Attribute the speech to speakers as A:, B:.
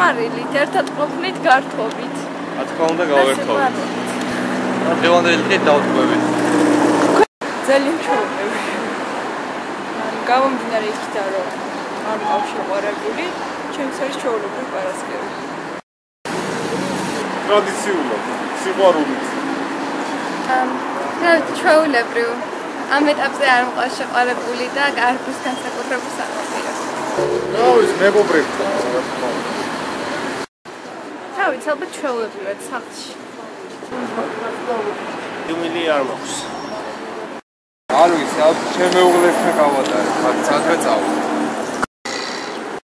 A: სიხმარილით, ერთად ყოფნით გართობით.
B: რა თქმა უნდა გავერთოვით. დღევანდელი დღე დავთქვევით.
A: ძალიან ჩაუყევი. გამომდინარე იქიდან რომ არ მყავს შეყარებული, ჩემს არის ჩაულებრივი პარასკევი.
C: ტრადიციულად, სიყვარულით.
A: ამ რა ჩაულებრივი. ამ ეტაპზე არ მყავს შეყარებული და გარბის განსაკუთრებულ სამყაროს.
C: რა ვიცი, მეგობრებთან,
A: რა ვიცი, ალბათ ჩვეულებრივად სახლში.
D: დუმილი არ მაქვს.
C: არ ვიცი, ალბათ ჩემ მეუღლესთან გავატარე, ხალხს ადრე წავა.